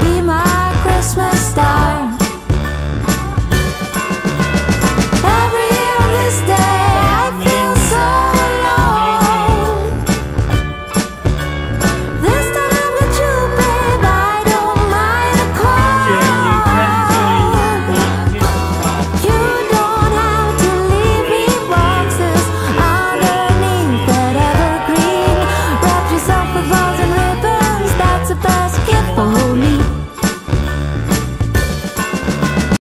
be